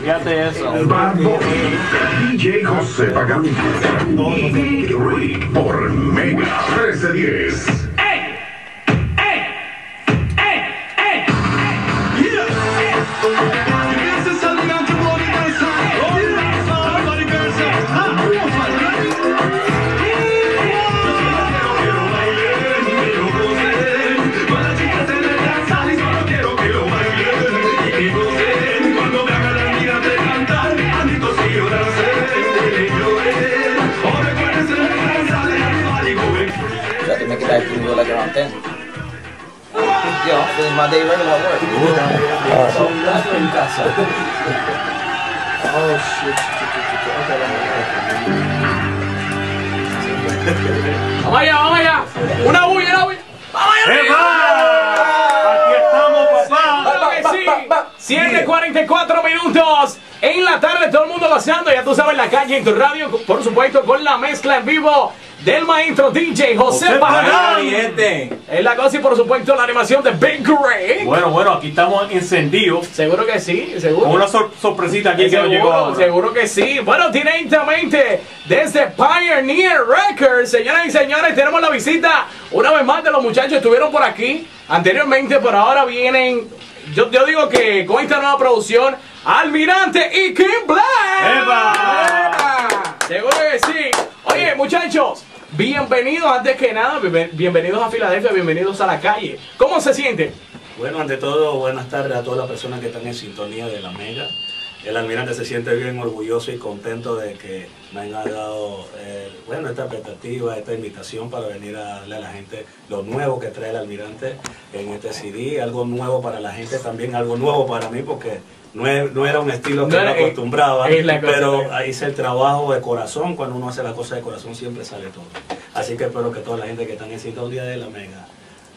Fíjate eso. Bad Bunny, DJ José Pagán. Por Mega 1310. Ya Oh shit. Vamos allá, vamos allá. Una bulla, una bulla. Vamos allá. ¡Epa! Aquí estamos, papá. Claro que sí. 7.44 minutos en la tarde, todo el mundo gozando, ya tú sabes, la calle, en tu radio, por supuesto, con la mezcla en vivo del maestro DJ José José. Pagán. Es la cosa y por supuesto la animación de Big Ray. Bueno, bueno, aquí estamos encendidos. Seguro que sí, seguro. Con una sor- sorpresita aquí que nos llegó Seguro, ahora. seguro que sí. Bueno, directamente desde Pioneer Records, señoras y señores, tenemos la visita una vez más de los muchachos. Estuvieron por aquí anteriormente, pero ahora vienen. Yo, yo digo que con esta nueva producción, Almirante y Kim Black. ¡Epa! ¡Epa! Seguro que sí. Oye, muchachos, bienvenidos antes que nada, bienven- bienvenidos a Filadelfia, bienvenidos a la calle. ¿Cómo se sienten? Bueno, ante todo, buenas tardes a todas las personas que están en sintonía de la Mega. El almirante se siente bien orgulloso y contento de que me han dado, eh, bueno, esta expectativa, esta invitación para venir a darle a la gente lo nuevo que trae el almirante en este CD, algo nuevo para la gente, también algo nuevo para mí porque no, es- no era un estilo que No me era- acostumbraba, es pero hice el trabajo de corazón, cuando uno hace la cosa de corazón siempre sale todo. Así que espero que toda la gente que está en sintonía de la Mega,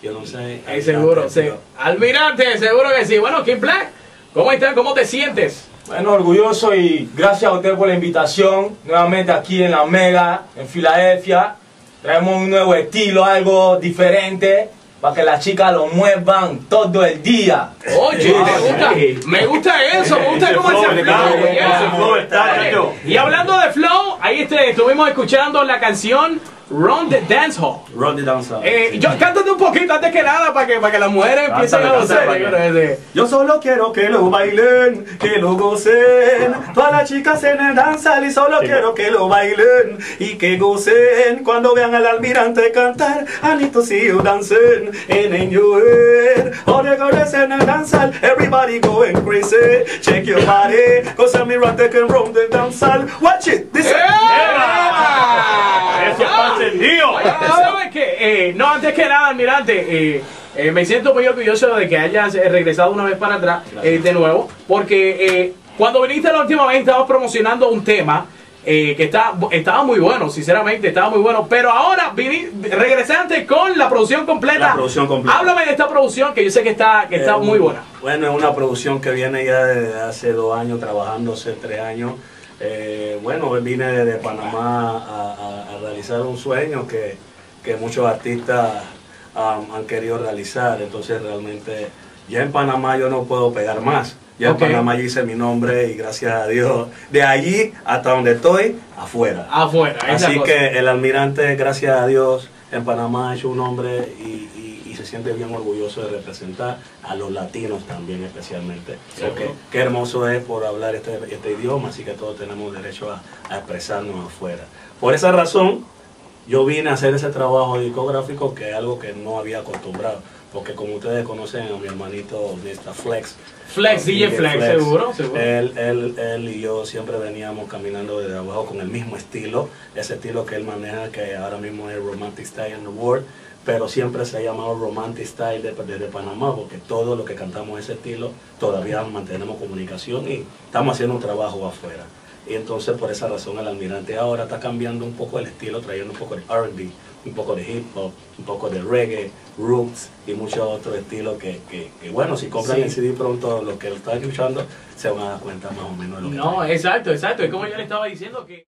yo no sé. Ahí seguro, sí. Almirante, seguro que sí. Bueno, Kim Black, ¿cómo estás? ¿Cómo te sientes? Bueno, orgulloso y gracias a usted por la invitación. Nuevamente aquí en la Mega, en Filadelfia. Traemos un nuevo estilo, algo diferente, para que las chicas lo muevan todo el día. Oye, me gusta, me gusta eso, me gusta cómo ese flow. Y hablando de flow, ahí este, estuvimos escuchando la canción Run the Dance Hall. Run it down south. Eh, yo cántate un poquito antes que nada para que, para que las mujeres empiecen a gozar. cántale, yo para creo que sí. Yo solo quiero que lo bailen, que lo gocen. Todas las chicas en el danzal y solo quiero que lo bailen y que gocen. Cuando vean al almirante cantar, I need to see you dancing and enjoy. All the girls in el danzal, everybody going crazy. Check your body, cause almirante can run the danzal. Watch it, this ¡Eh! Está encendido. Oye, ¿sabes qué? Eh, no, antes que nada, almirante, eh, eh, me siento muy orgulloso de que hayas regresado una vez para atrás de nuevo, porque cuando viniste la última vez estabas promocionando un tema eh, que está, estaba muy bueno, sinceramente, estaba muy bueno, pero ahora vini- regresaste con la producción completa. La producción completa. Háblame de esta producción que yo sé que está, que está Eh, muy buena. Bueno, es una producción que viene ya desde hace dos años, trabajando hace tres años. Eh, bueno, vine desde Panamá a, a- a realizar un sueño que, que muchos artistas um, han querido realizar. Entonces, realmente, ya en Panamá yo no puedo pegar más. Ya en Panamá yo hice mi nombre y gracias a Dios, de allí hasta donde estoy, afuera. Afuera, Así que el almirante, gracias a Dios, en Panamá ha hecho un nombre y se siente bien orgulloso de representar a los latinos también especialmente. Qué hermoso es por hablar este, este idioma, así que todos tenemos derecho a, a expresarnos afuera. Por esa razón, yo vine a hacer ese trabajo discográfico que es algo que no había acostumbrado. Porque como ustedes conocen a mi hermanito. Flex, Flex, DJ Flex, seguro, seguro. Él, él, él y yo siempre veníamos caminando desde abajo con el mismo estilo, ese estilo que él maneja, que ahora mismo es Romantic Style in the World, pero siempre se ha llamado Romantic Style de- desde Panamá, porque todo lo que cantamos ese estilo todavía mantenemos comunicación y estamos haciendo un trabajo afuera. Y entonces por esa razón el almirante ahora está cambiando un poco el estilo, trayendo un poco de RB, un poco de hip hop, un poco de reggae, roots y muchos otros estilos que, que, que, bueno, si compran Sí. el CD pronto, los que lo están escuchando se van a dar cuenta más o menos de lo que No, exacto, exacto. Es como yo le estaba diciendo que...